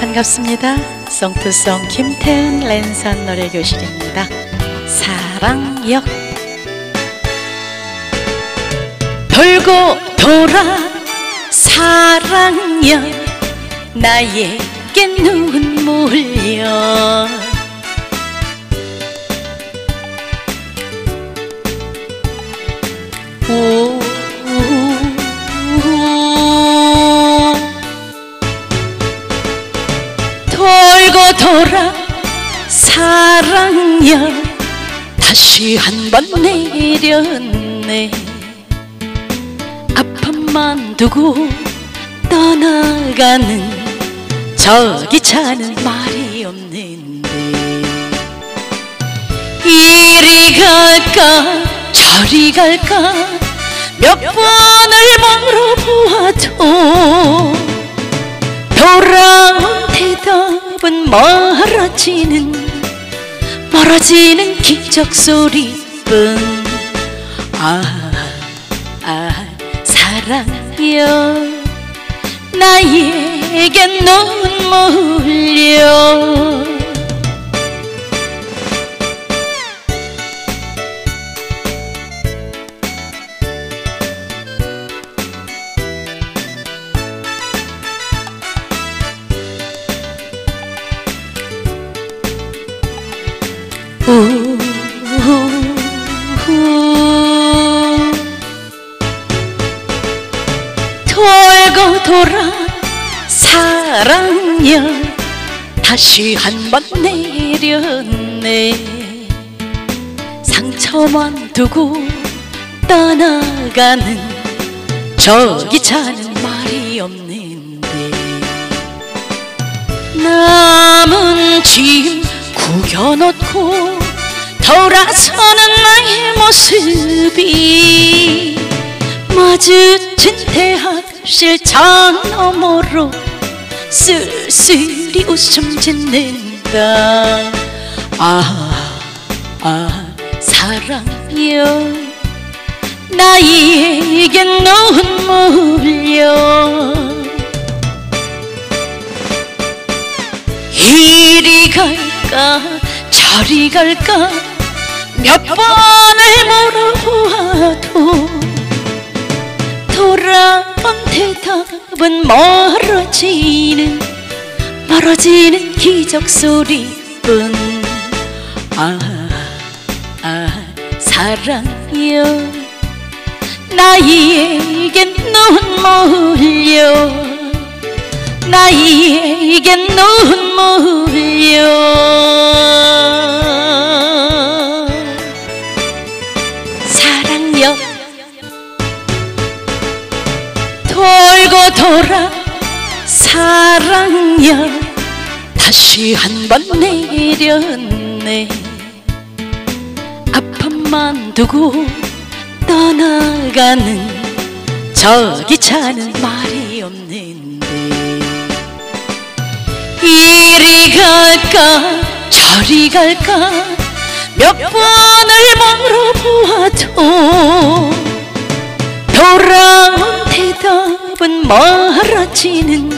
반갑습니다. 송투송 김태은 랜선 노래 교실입니다. 사랑역 돌고 돌아 사랑역 나에게 눈물려 사랑여 다시 한 번 내렸네. 아픔만 두고 떠나가는 저기 차는 말이 없는데 이리 갈까 저리 갈까? 몇 번을 물어보아도 돌아온 대답은 멀어지는 멀어지는 기적 소리뿐. 아, 아 사랑여 나에게 눈물 돌아 사랑여 다시 한 번 내렸네. 상처만 두고 떠나가는 저기 차는 말이 없는데. 남은 짐 구겨놓고 돌아서는 나의 모습이 마주친 대학 실창 너머로 쓸쓸히 웃음 짓는다. 아, 아 사랑여 나에게 눈물려. 이리 갈까 저리 갈까 몇 번을 물어보아도 돌아온 대답은 멀어지는 멀어지는 기적 소리뿐. 아, 아 사랑여 나에게 눈물려 나에게 눈물려 돌아 사랑여 다시 한 번 내렸네. 아픔만 두고 떠나가는 저기 차는 말이 없는데. 이리 갈까 저리 갈까? 몇 번을 물어보아도 돌아온 대답 은 멀어지는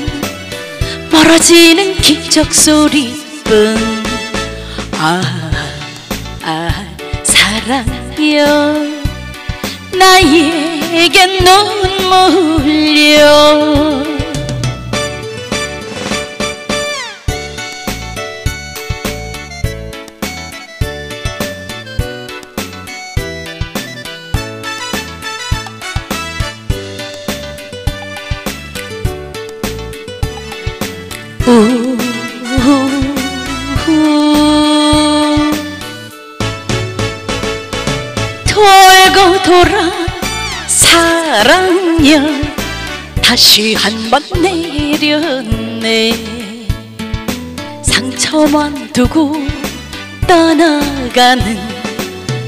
멀어지는 기적 소리뿐. 아, 아 사랑여 나에게 눈물려 돌고 돌아 사랑여 다시 한 번 내렸네. 상처만 두고 떠나가는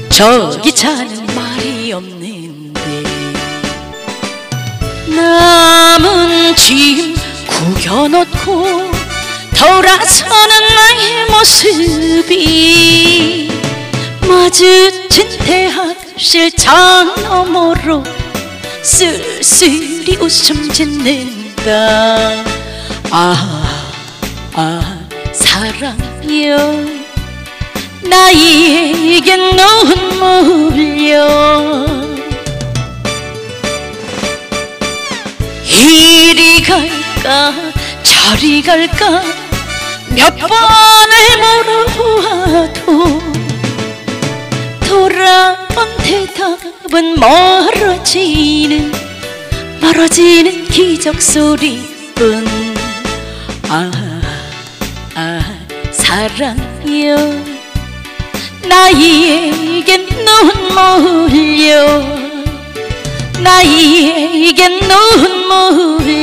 저기 차는 말이 없는데. 남은 짐 구겨놓고 돌아서는 나의 모습이 마주친 대학 실창 너머로 쓸쓸히 웃음 짓는다. 아, 아 사랑이여 나에겐 눈물려. 이리 갈까 저리 갈까 몇번 대답은 멀어지는 멀어지는 기적 소리뿐. 아, 아 사랑이여 나에겐 눈물려. 나에겐 눈물려